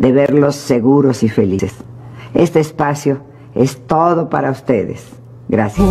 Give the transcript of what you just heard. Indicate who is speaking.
Speaker 1: de verlos seguros y felices. Este espacio es todo para ustedes. Gracias.